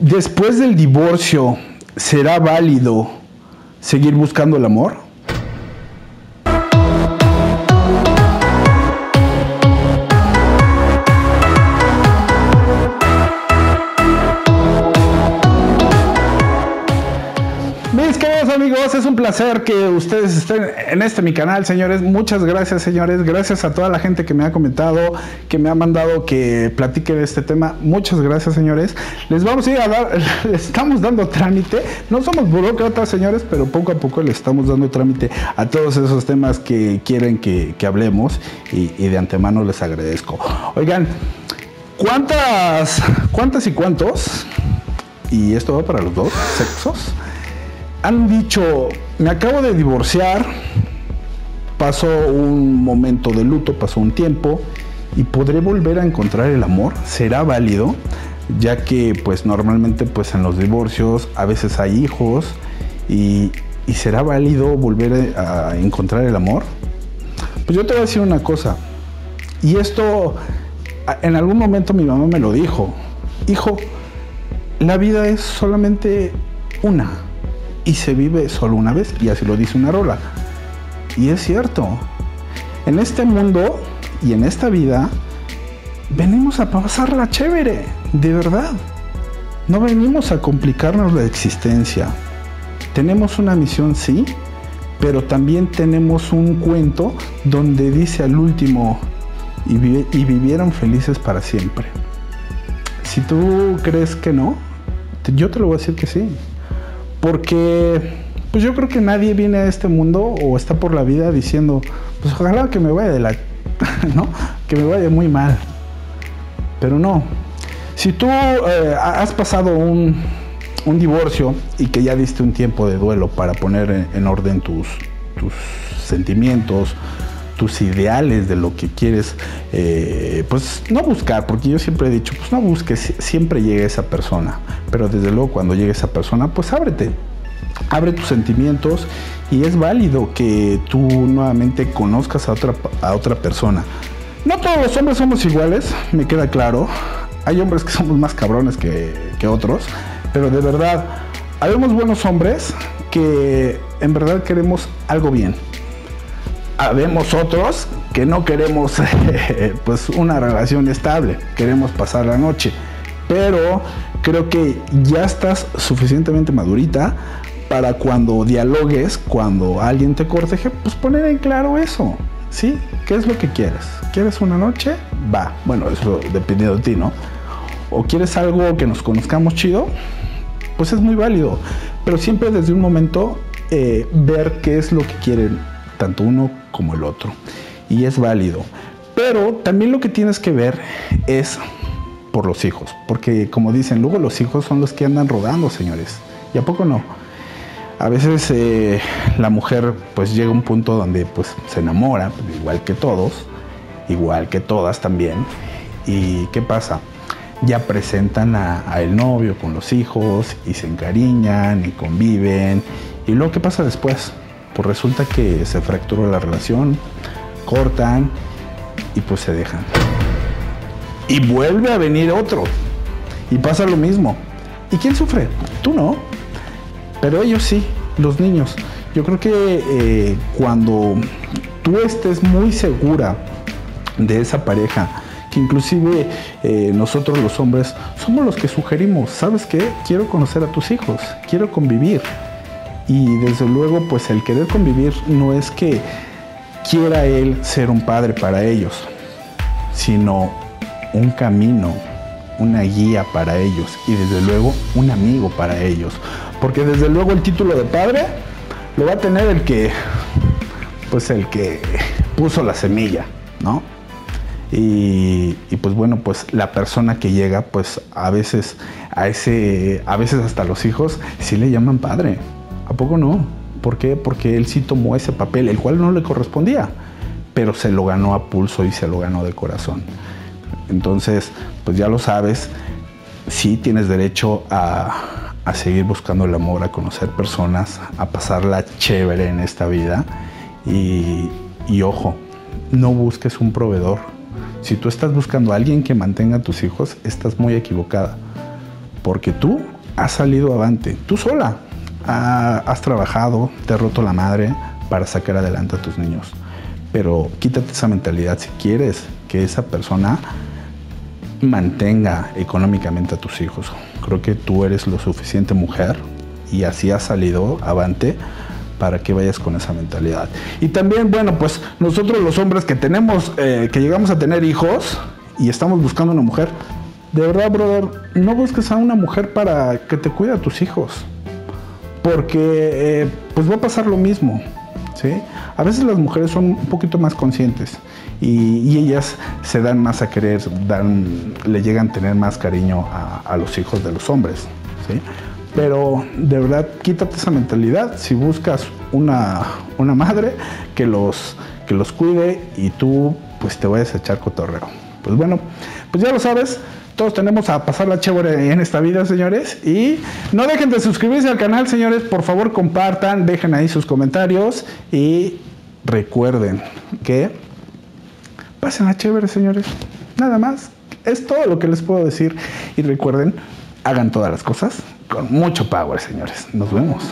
Después del divorcio, ¿será válido seguir buscando el amor? Amigos, es un placer que ustedes estén en este mi canal, señores. Muchas gracias, señores. Gracias a toda la gente que me ha comentado, que me ha mandado que platique de este tema. Muchas gracias, señores. Les vamos a ir a dar, les estamos dando trámite. No somos burócratas, señores, pero poco a poco les estamos dando trámite a todos esos temas que quieren que, que hablemos y, y de antemano les agradezco. Oigan, ¿cuántas, cuántas y cuántos? Y esto va para los dos sexos han dicho, me acabo de divorciar, pasó un momento de luto, pasó un tiempo y podré volver a encontrar el amor, será válido, ya que pues normalmente pues en los divorcios a veces hay hijos y, y será válido volver a encontrar el amor. Pues yo te voy a decir una cosa, y esto en algún momento mi mamá me lo dijo, hijo, la vida es solamente una y se vive solo una vez, y así lo dice una rola. Y es cierto, en este mundo y en esta vida venimos a pasarla chévere, de verdad. No venimos a complicarnos la existencia. Tenemos una misión, sí, pero también tenemos un cuento donde dice al último, y, y vivieron felices para siempre. Si tú crees que no, yo te lo voy a decir que sí. Porque pues yo creo que nadie viene a este mundo o está por la vida diciendo, pues ojalá que me vaya de la, ¿no? Que me vaya muy mal. Pero no. Si tú eh, has pasado un, un, divorcio y que ya diste un tiempo de duelo para poner en, en orden tus, tus sentimientos, tus ideales de lo que quieres, eh, pues no buscar, porque yo siempre he dicho, pues no busques, siempre llega esa persona, pero desde luego cuando llegue esa persona, pues ábrete, abre tus sentimientos y es válido que tú nuevamente conozcas a otra, a otra persona. No todos los hombres somos iguales, me queda claro. Hay hombres que somos más cabrones que, que otros, pero de verdad, habemos buenos hombres que en verdad queremos algo bien habemos otros que no queremos pues una relación estable, queremos pasar la noche. Pero creo que ya estás suficientemente madurita para cuando dialogues, cuando alguien te corteje, pues poner en claro eso. ¿Sí? ¿Qué es lo que quieres? ¿Quieres una noche? Va. Bueno, eso depende de ti, ¿no? ¿O quieres algo que nos conozcamos chido? Pues es muy válido. Pero siempre desde un momento eh, ver qué es lo que quieren tanto uno como el otro. Y es válido. Pero también lo que tienes que ver es por los hijos. Porque como dicen, luego los hijos son los que andan rodando, señores. ¿Y a poco no? A veces eh, la mujer pues llega a un punto donde pues se enamora, igual que todos, igual que todas también. ¿Y qué pasa? Ya presentan a, a el novio con los hijos y se encariñan y conviven. ¿Y luego qué pasa después? Pues resulta que se fracturó la relación, cortan y pues se dejan. Y vuelve a venir otro. Y pasa lo mismo. ¿Y quién sufre? Tú no. Pero ellos sí, los niños. Yo creo que eh, cuando tú estés muy segura de esa pareja, que inclusive eh, nosotros los hombres somos los que sugerimos, ¿sabes qué? Quiero conocer a tus hijos, quiero convivir y desde luego pues el querer convivir no es que quiera él ser un padre para ellos, sino un camino, una guía para ellos y desde luego un amigo para ellos. Porque desde luego el título de padre lo va a tener el que, pues el que puso la semilla, ¿no? Y, y, pues bueno, pues la persona que llega, pues a veces a ese, a veces hasta los hijos sí le llaman padre. ¿A poco no? ¿Por qué? Porque él sí tomó ese papel, el cual no le correspondía, pero se lo ganó a pulso y se lo ganó de corazón. Entonces, pues ya lo sabes, sí tienes derecho a, a seguir buscando el amor, a conocer personas, a pasarla chévere en esta vida. Y, y ojo, no busques un proveedor. Si tú estás buscando a alguien que mantenga a tus hijos, estás muy equivocada porque tú has salido avante, tú sola. Has trabajado, te has roto la madre para sacar adelante a tus niños. Pero quítate esa mentalidad si quieres que esa persona mantenga económicamente a tus hijos. Creo que tú eres lo suficiente mujer y así has salido avante para que vayas con esa mentalidad. Y también, bueno, pues nosotros los hombres que tenemos, eh, que llegamos a tener hijos y estamos buscando una mujer, de verdad, brother, no busques a una mujer para que te cuide a tus hijos. Porque eh, pues va a pasar lo mismo. ¿sí? A veces las mujeres son un poquito más conscientes y, ellas se dan más a querer, le llegan a tener más cariño a, los hijos de los hombres. ¿sí? Pero de verdad, quítate esa mentalidad. Si buscas una, una madre que los, que los cuide y tú pues te vayas a echar cotorreo. Pues bueno, pues ya lo sabes. Todos tenemos a pasar la chévere en esta vida, señores. Y no dejen de suscribirse al canal, señores. Por favor, compartan, dejen ahí sus comentarios. Y recuerden que pasen la chévere, señores. Nada más. Es todo lo que les puedo decir. Y recuerden, hagan todas las cosas con mucho power, señores. Nos vemos.